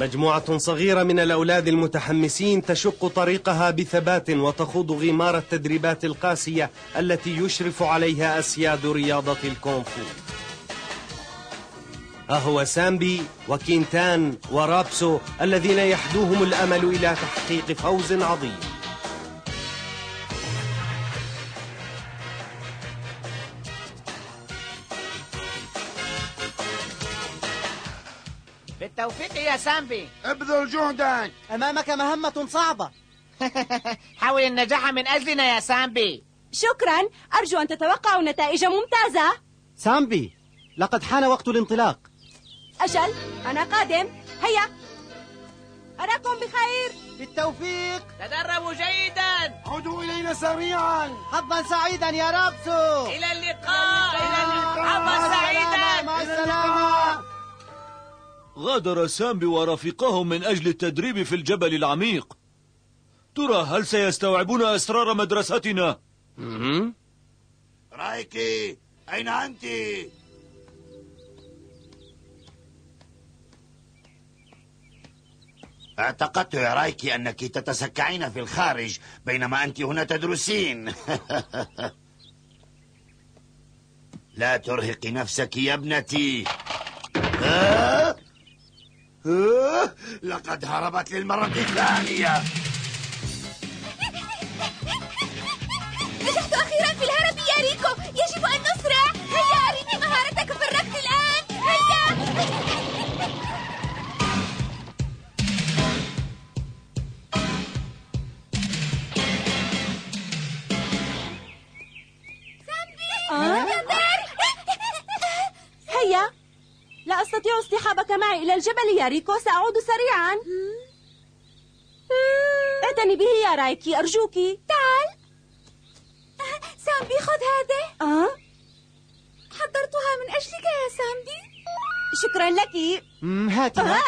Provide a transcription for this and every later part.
مجموعة صغيرة من الأولاد المتحمسين تشق طريقها بثبات وتخوض غمار التدريبات القاسية التي يشرف عليها أسياد رياضة الكونفو أهو سامبي وكينتان ورابسو الذين يحدوهم الأمل إلى تحقيق فوز عظيم. يا سامبي. ابذل جهدك. أمامك مهمة صعبة. حاول النجاح من أجلنا يا سامبي. شكرا. أرجو أن تتوقعوا نتائج ممتازة. سامبي لقد حان وقت الانطلاق. أجل أنا قادم. هيا. أراكم بخير. بالتوفيق. تدربوا جيدا. عودوا إلينا سريعا. حظا سعيدا يا رابسو. إلى اللقاء. إلى اللقاء. حظا سعيدا. مع السلامة. غادر سامبي ورفيقهم من أجل التدريب في الجبل العميق ترى هل سيستوعبون أسرار مدرستنا؟ رايكي أين أنت؟ اعتقدت يا رايكي أنك تتسكعين في الخارج بينما أنت هنا تدرسين لا ترهقي نفسك يا ابنتي آه؟ لقد هربت للمرة الثانية. أستطيع اصطحابك معي إلى الجبل يا ريكو سأعود سريعا. اعتني به يا رايكي أرجوك. تعال. سامبي خذ هذا أه؟ حضرتها من أجلك يا سامبي. شكرا لك. هاتها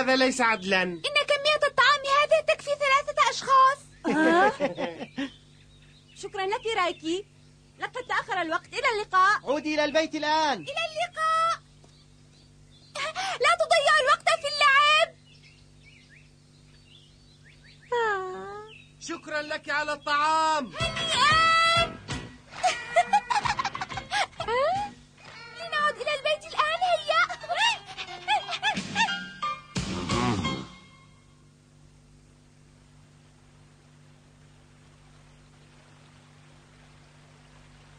هذا ليس عدلا. إن كمية الطعام هذه تكفي ثلاثة أشخاص. شكرا لك رايكي. لقد تأخر الوقت. إلى اللقاء. عودي إلى البيت الآن. إلى اللقاء لا تضيع الوقت في اللعب شكرا لك على الطعام. لنعد إلى البيت الآن هيا.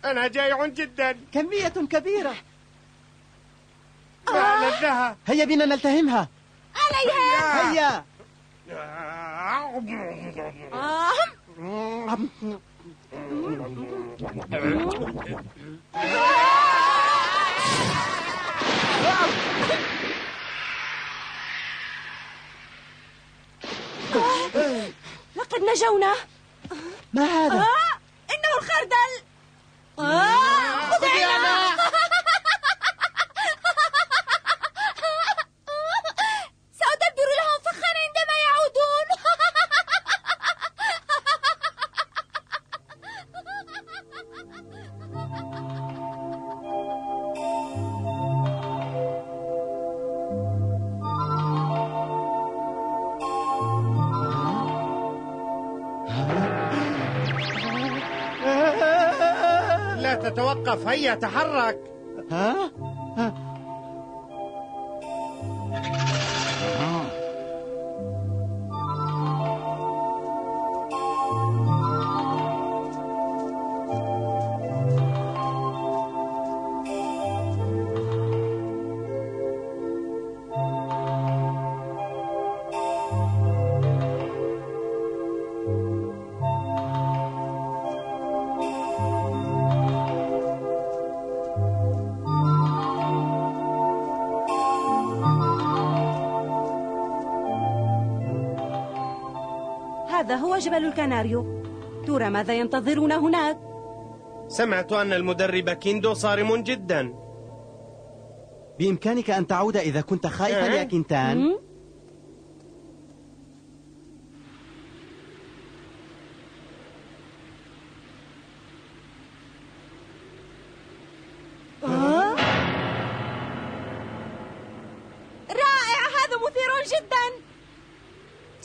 أنا جائع جدا. كمية كبيرة. ما لذها هيا بنا نلتهمها. عليها. هيا. آه. لقد نجونا ما هذا؟ آه. إنه الخردل تتوقف هيا تحرك ها؟ هذا هو جبل الكناريو. ترى ماذا ينتظرون هناك؟ سمعت أن المدرب كيندو صارم جدا. بإمكانك أن تعود إذا كنت خائفا يا كنتان مم؟ آه؟ رائع هذا مثير جدا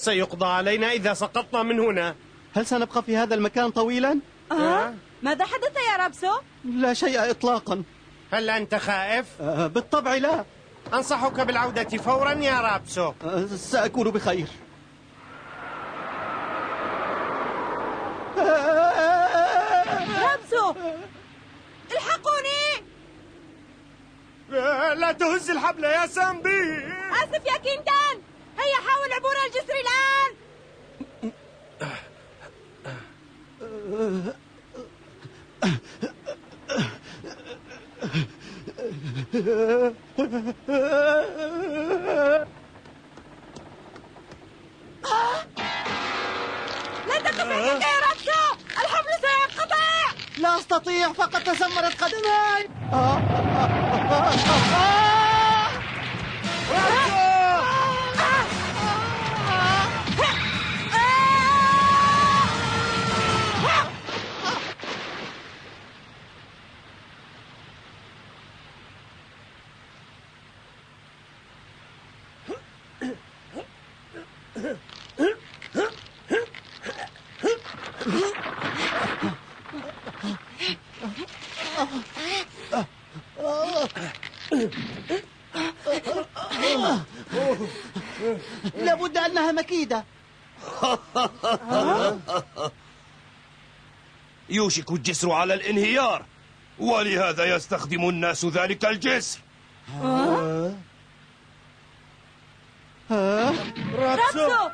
سيقضى علينا إذا سقطنا من هنا. هل سنبقى في هذا المكان طويلا؟ أه؟ ماذا حدث يا رابسو؟ لا شيء إطلاقا. هل أنت خائف؟ آه، بالطبع لا. أنصحك بالعودة فورا يا رابسو. آه، سأكون بخير. رابسو الحقوني. لا, تهز الحبل يا سامبي. آسف يا كينتان هيا حاول عبور الجسر الآن. لا تقف عندك يا رابسو الحبل سينقطع. لا أستطيع فقد تسمرت قدماي. لابد أنها مكيدة يوشك الجسر على الانهيار ولهذا يستخدم الناس ذلك الجسر رابسو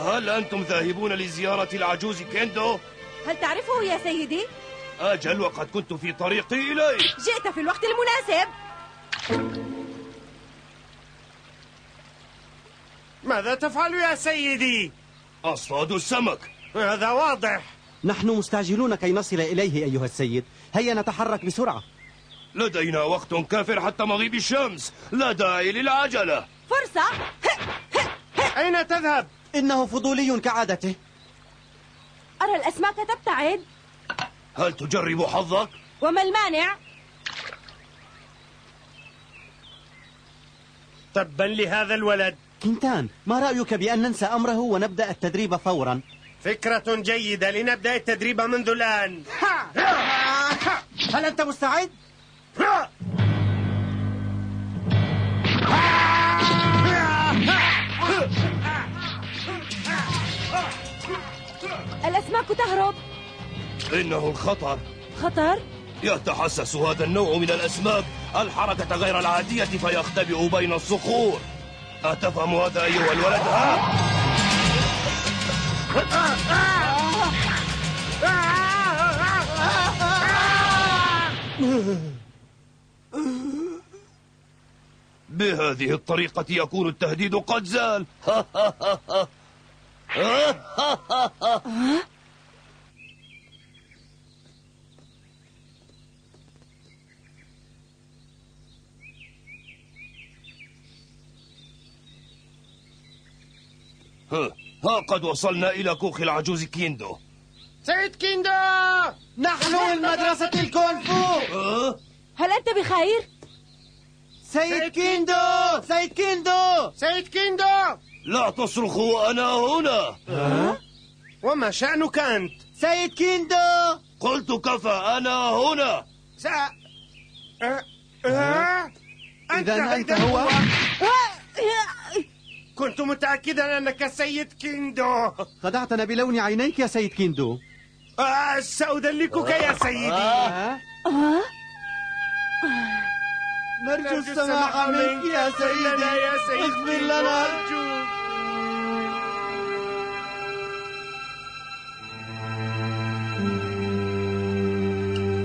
هل أنتم ذاهبون لزيارة العجوز كيندو؟ هل تعرفه يا سيدي؟ أجل وقد كنت في طريقي إليه جئت في الوقت المناسب. ماذا تفعل يا سيدي؟ أصطاد السمك. هذا واضح. نحن مستعجلون كي نصل إليه أيها السيد. هيا نتحرك بسرعة. لدينا وقت كافر حتى مغيب الشمس. لا داعي للعجلة. فرصة. أين تذهب؟ إنه فضولي كعادته. أرى الأسماك تبتعد. هل تجرب حظك؟ وما المانع؟ تبا لهذا الولد كنتان ما رأيك بأن ننسى أمره ونبدأ التدريب فورا فكرة جيدة لنبدأ التدريب منذ الآن هل أنت مستعد؟ الأسماك تهرب إنه الخطر. خطر؟ يتحسس هذا النوع من الأسماك الحركة غير العادية فيختبئ بين الصخور؟ أتفهم هذا أيها الولد؟ ها؟ بهذه الطريقة يكون التهديد قد زال. ها ها قد وصلنا إلى كوخ العجوز كيندو. سيد كيندو! نحن من مدرسة الكونفو؟ هل أنت بخير؟ سيد كيندو! سيد كيندو! سيد كيندو! لا تصرخوا أنا هنا. وما شأنك أنت؟ سيد كيندو! قلت كفى أنا هنا. س... أه... أه... إذا أنت هو؟ كنت متأكدا أنك سيد كيندو. خدعتنا بلون عينيك يا سيد كيندو. آه سأدلكك يا سيدي. ها؟ آه؟ نرجو السماح منك يا سيدي. يا سيدي. اغفر لنا. أرجوك.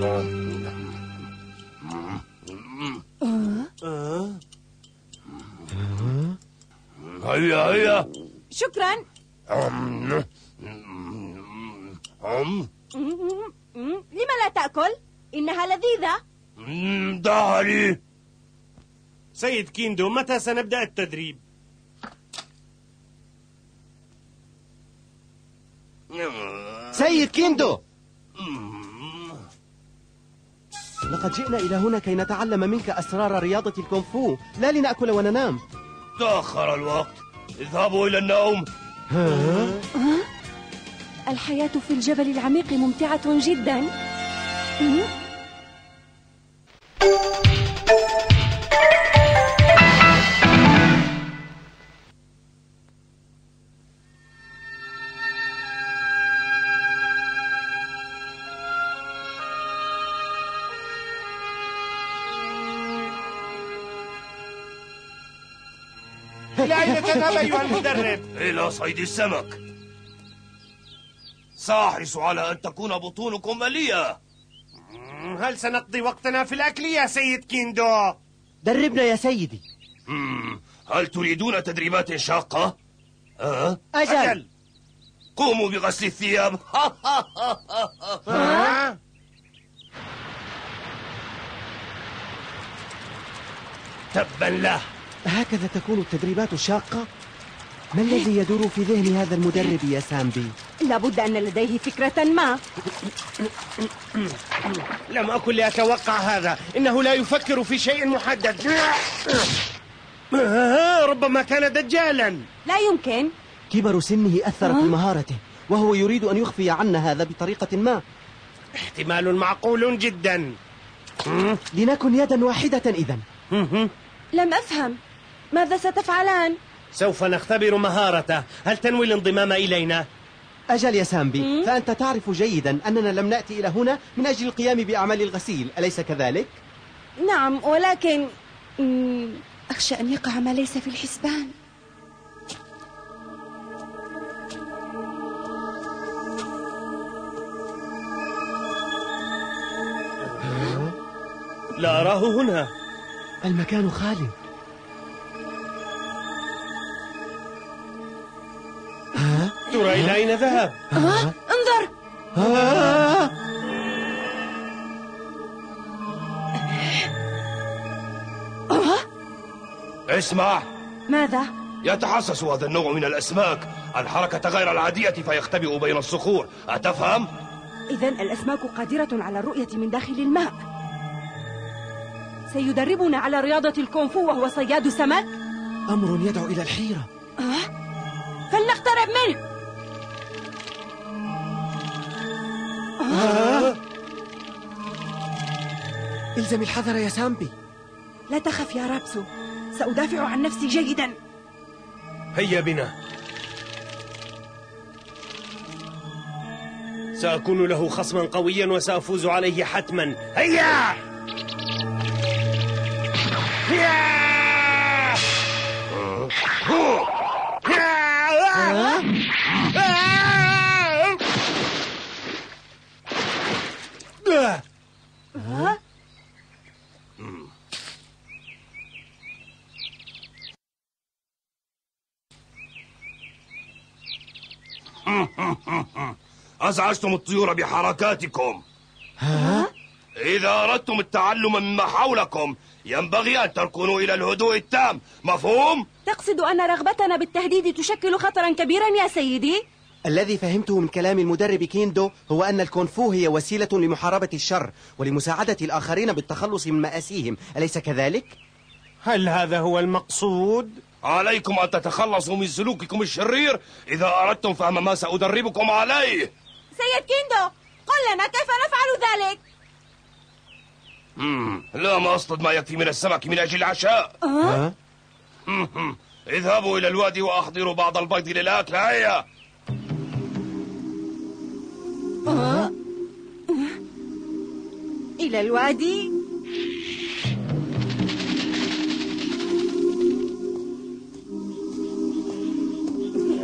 هيا شكرا أم. أم. لم لا تأكل؟ إنها لذيذة لي سيد كيندو متى سنبدأ التدريب؟ سيد كيندو لقد جئنا إلى هنا كي نتعلم منك أسرار رياضة الكونفو لا لنأكل وننام تأخر الوقت اذهبوا إلى النوم. الحياة في الجبل العميق ممتعة جدا. إلى أين تذهب أيها المدرب؟ إلى صيد السمك سأحرص على أن تكون بطونكم مليئة هل سنقضي وقتنا في الأكل يا سيد كيندو؟ دربنا يا سيدي هل تريدون تدريبات شاقة؟ أه؟ أجل قوموا بغسل الثياب ها؟ تبا له هكذا تكون التدريبات الشاقة؟ ما الذي يدور في ذهن هذا المدرب يا سامبي؟ لابد أن لديه فكرة ما. لم أكن لأتوقع هذا. إنه لا يفكر في شيء محدد. ربما كان دجالا. لا يمكن. كبر سنه أثر في مهارته وهو يريد أن يخفي عنا هذا بطريقة ما. احتمال معقول جدا. لنكن يدا واحدة إذا. لم أفهم. ماذا ستفعلان؟ سوف نختبر مهارته هل تنوي الانضمام إلينا؟ أجل يا سامبي فأنت تعرف جيدا أننا لم نأتي إلى هنا من أجل القيام بأعمال الغسيل أليس كذلك؟ نعم ولكن أخشى أن يقع ما ليس في الحسبان لا أراه هنا المكان خال ترى إلى أين ذهب؟ انظر. اسمع. ماذا؟ يتحسس هذا النوع من الأسماك. الحركة غير العادية فيختبئ بين الصخور. أتفهم؟ إذا الأسماك قادرة على الرؤية من داخل الماء. سيدربنا على رياضة الكونفو وهو صياد سمك؟ أمر يدعو إلى الحيرة. فلنقترب منه. إلزم الحذر يا سامبي. لا تخف يا رابسو. سأدافع عن نفسي جيدا. هيا بنا. سأكون له خصما قويا وسأفوز عليه حتما. هيا! هيا! أزعجتم الطيور بحركاتكم ها؟ إذا أردتم التعلم مما حولكم ينبغي أن تركنوا إلى الهدوء التام مفهوم؟ تقصد أن رغبتنا بالتهديد تشكل خطرا كبيرا يا سيدي؟ الذي فهمته من كلام المدرب كيندو هو أن الكونفو هي وسيلة لمحاربة الشر ولمساعدة الآخرين بالتخلص من مآسيهم أليس كذلك؟ هل هذا هو المقصود؟ عليكم أن تتخلصوا من سلوككم الشرير إذا أردتم فهم ما سأدربكم عليه سيد كيندو قل لنا كيف نفعل ذلك؟ مم. لم أصطد ما يكفي من السمك من أجل العشاء؟ مم. اذهبوا إلى الوادي وأحضروا بعض البيض للأكل هيا إلى الوادي؟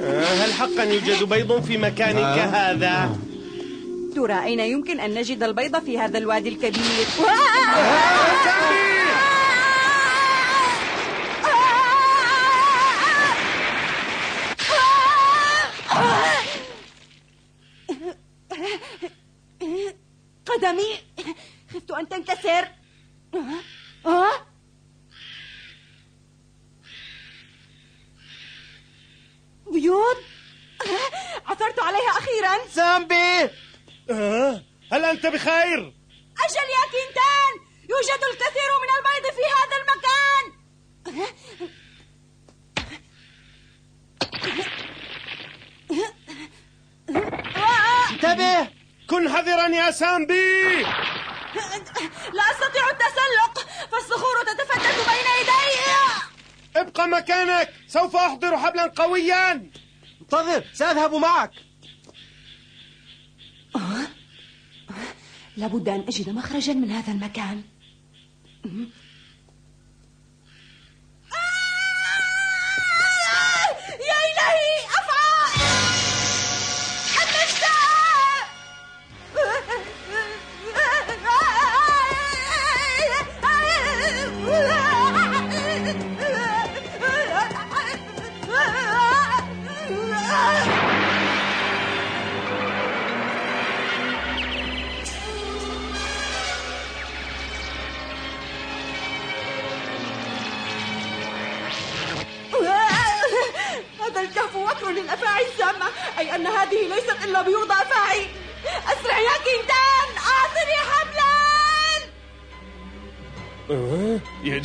هل حقا يوجد بيض في مكان كهذا؟ ترى أين يمكن أن نجد البيض في هذا الوادي الكبير؟ قدمي خفت أن تنكسر آه؟ بيوض عثرت عليها أخيرا سامبي آه، هل أنت بخير؟ أجل يا كينتان يوجد الكثير من البيض في هذا المكان. انتبه. كن حذرا يا سامبي. لا أستطيع التسلق فالصخور تتفتت بين يدي ابقى مكانك سوف أحضر حبلا قويا. انتظر سأذهب معك. لابد أن أجد مخرجا من هذا المكان.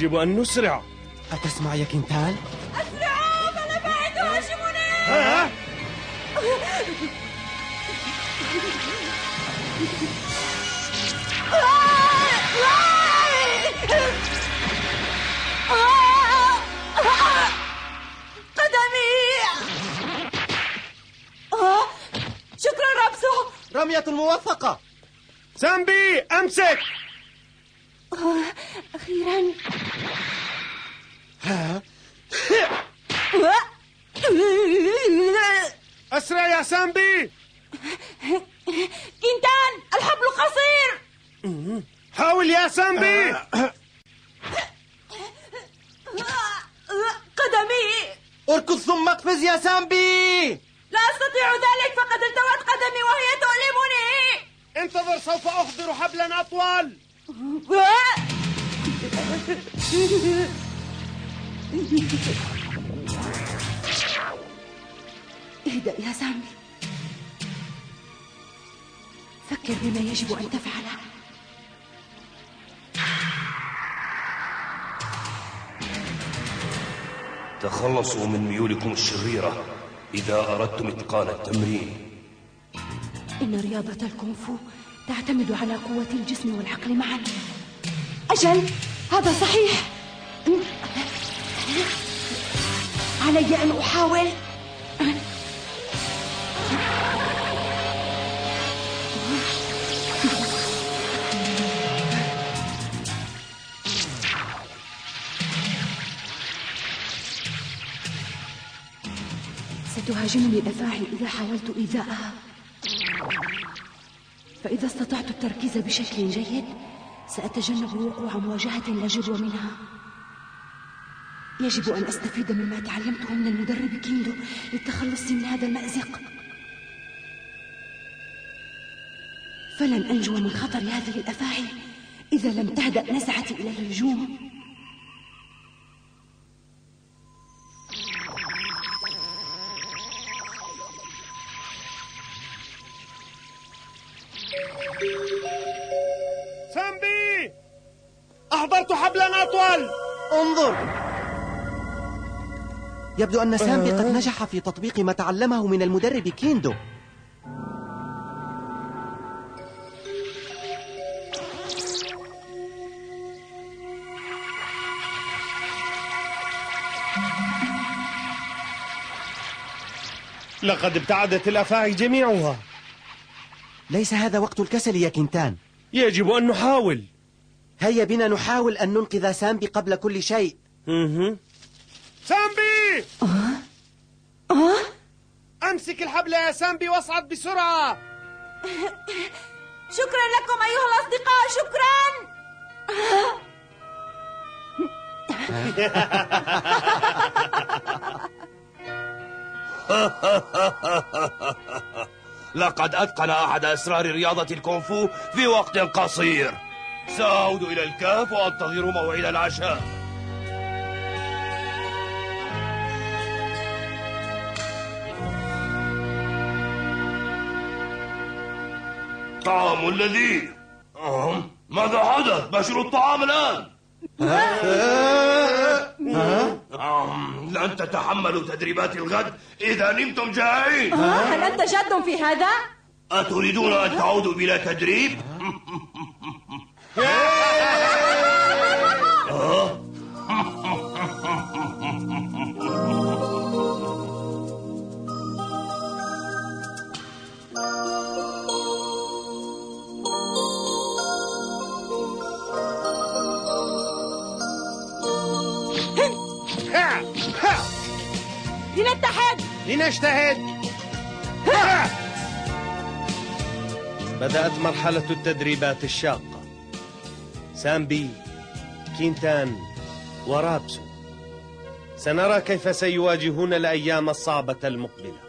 يجب أن نسرع. أتسمع يا كنتال؟ أسرعوا! فالأفاعي تهاجمني ها؟ قدمي! آه، شكرا رابسو. رمية موفقة. سامبي أمسك! أخيرا. ها؟ أسرع يا سامبي. كنتان الحبل قصير. حاول يا سامبي. قدمي. اركض ثم اقفز يا سامبي. لا أستطيع ذلك فقد التوت قدمي وهي تؤلمني انتظر سوف أحضر حبلا أطول. اهدأ يا سامي. فكر بما يجب أن تفعله تخلصوا من ميولكم الشريرة إذا أردتم إتقان التمرين. إن رياضة الكونفو تعتمد على قوة الجسم والعقل معا. أجل هذا صحيح. علي أن أحاول. ستهاجمني الأفاعي إذا حاولت إيذاءها. فإذا استطعت التركيز بشكل جيد سأتجنب وقوع مواجهة لا جدوى منها. يجب أن أستفيد مما تعلمته من المدرب كيندو للتخلص من هذا المأزق. فلن أنجو من خطر هذه الأفاعي إذا لم تهدأ نزعتي إلى الهجوم. سامبي! أحضرت حبلا أطول! انظر! يبدو أن سامبي قد نجح في تطبيق ما تعلمه من المدرب كيندو. لقد ابتعدت الأفاعي جميعها. ليس هذا وقت الكسل يا كنتان يجب أن نحاول. هيا بنا نحاول أن ننقذ سامبي قبل كل شيء. مه. سامبي! أمسك الحبل يا سامبي واصعد بسرعة! شكرا لكم أيها الأصدقاء شكرا! لقد أتقن أحد أسرار رياضة الكونفو في وقت قصير. سأعود إلى الكهف وأنتظر موعد العشاء. طعام لذيذ أهم ماذا حدث بشروا الطعام الآن. لن تتحملوا تدريبات الغد إذا نمتم جائعين. هل أنت جاد في هذا؟ أتريدون أن تعودوا بلا تدريب؟ لنجتهد. بدأت مرحلة التدريبات الشاقة. سامبي كينتان ورابسو. سنرى كيف سيواجهون الأيام الصعبة المقبلة.